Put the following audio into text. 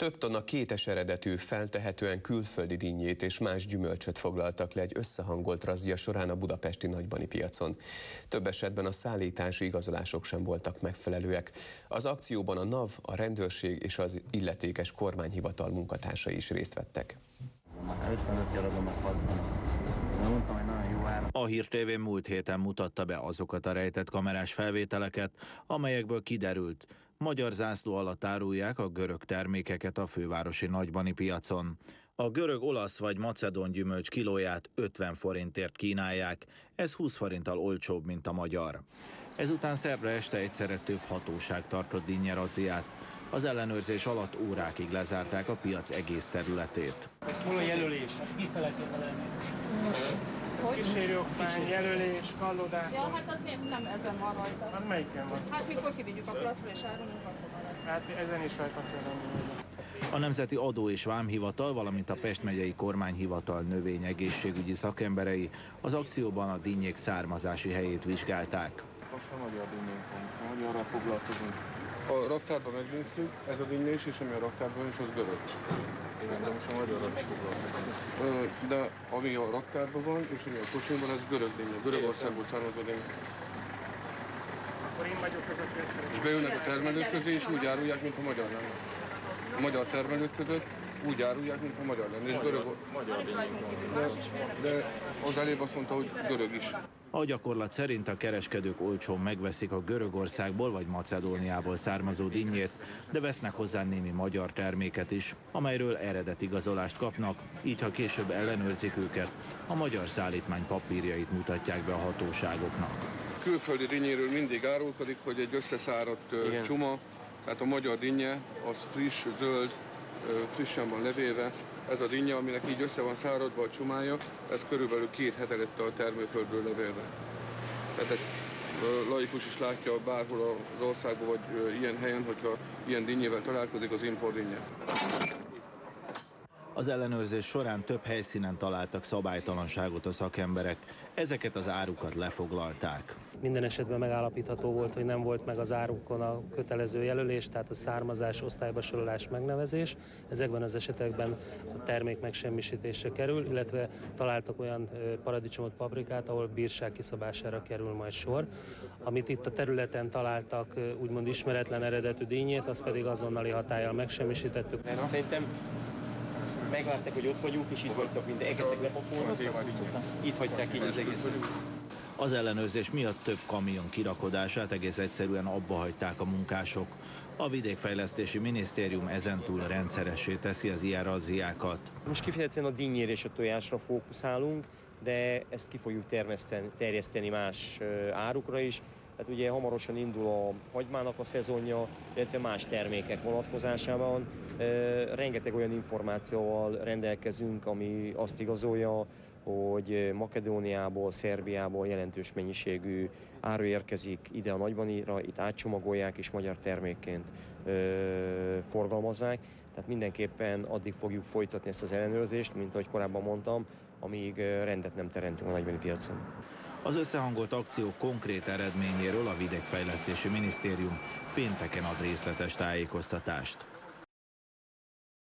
Több tonna kétes eredetű, feltehetően külföldi dinnyét és más gyümölcsöt foglaltak le egy összehangolt razzia során a budapesti nagybani piacon. Több esetben a szállítási igazolások sem voltak megfelelőek. Az akcióban a NAV, a rendőrség és az illetékes kormányhivatal munkatársai is részt vettek. 55 gyarabom a 60. Mondtam, hogy nagyon jó ára. A Hír TV múlt héten mutatta be azokat a rejtett kamerás felvételeket, amelyekből kiderült, magyar zászló alatt árulják a görög termékeket a fővárosi nagybani piacon. A görög, olasz vagy macedón gyümölcs kilóját 50 forintért kínálják, ez 20 forinttal olcsóbb, mint a magyar. Ezután szerbre este egyszerre több hatóság tartott dinnyerazziát. Az ellenőrzés alatt órákig lezárták a piac egész területét. Hol a jelölés? Kísérőokmány, jelölés, kallodás. Ja, hát az nem, nem ezen van rajta. Hát melyiken van? Hát mikor kivigyük a placra és árulunk, akkor marad. Hát ezen is rajta kell lenni. A Nemzeti Adó és Vámhivatal, valamint a Pest megyei kormányhivatal növényegészségügyi szakemberei az akcióban a dinnyék származási helyét vizsgálták. Most a magyar dinnyénk van, most a magyarral foglalkozunk. A raktárban megnéztük, ez a dinnyés, és ami a raktárban is, az görög. De most a magyarral is foglalkozunk. Ö, De ami a raktárban van, és ami a kocsinkban, ez görög dinnye, Görögországból származó dinnye. Akkor én vagyok az, ezt És bejönnek a termelők közé, és úgy árulják, mint a magyar lenne. A magyar termelők között úgy árulják, mint a magyar lenne. És görög... Magyar De, de az elébb azt mondta, hogy görög is. A gyakorlat szerint a kereskedők olcsón megveszik a Görögországból vagy Macedóniából származó dinnyét, de vesznek hozzá némi magyar terméket is, amelyről eredetigazolást kapnak, így ha később ellenőrzik őket, a magyar szállítmány papírjait mutatják be a hatóságoknak. Külföldi dinnyéről mindig árulkodik, hogy egy összeszáradt ö, csuma, tehát a magyar dinnye, az friss, zöld, frissen van levéve. Ez a dinnye, aminek így össze van száradva a csumája, ez körülbelül két hete lett a termőföldről levélve. Tehát ezt laikus is látja bárhol az országban, vagy ilyen helyen, hogyha ilyen dinnyével találkozik az import dinnye. Az ellenőrzés során több helyszínen találtak szabálytalanságot a szakemberek, ezeket az árukat lefoglalták. Minden esetben megállapítható volt, hogy nem volt meg az árukon a kötelező jelölés, tehát a származás, osztályba sorolás, megnevezés. Ezekben az esetekben a termék megsemmisítésre kerül, illetve találtak olyan paradicsomot, paprikát, ahol bírság kiszabására kerül majd sor. Amit itt a területen találtak, úgymond ismeretlen eredetű dínyét, azt pedig azonnali hatállyal megsemmisítettük. Szerintem meglátták, hogy ott vagyunk, és itt vagytok minden, elkezdtek lepakolni, itt hagyták így az egészet. Az ellenőrzés miatt több kamion kirakodását egész egyszerűen abba hagyták a munkások. A vidékfejlesztési minisztérium ezentúl rendszeressé teszi az ilyen razziákat. Most kifejezetten a dinnyére és a tojásra fókuszálunk, de ezt ki fogjuk terjeszteni más árukra is. Tehát ugye hamarosan indul a hagymának a szezonja, illetve más termékek vonatkozásában. Rengeteg olyan információval rendelkezünk, ami azt igazolja, hogy Makedóniából, Szerbiából jelentős mennyiségű áru érkezik ide a Nagybanira, itt átcsomagolják és magyar termékként ö, forgalmazzák. Tehát mindenképpen addig fogjuk folytatni ezt az ellenőrzést, mint ahogy korábban mondtam, amíg rendet nem teremtünk a nagybani piacon. Az összehangolt akció konkrét eredményéről a Vidékfejlesztési Minisztérium pénteken ad részletes tájékoztatást.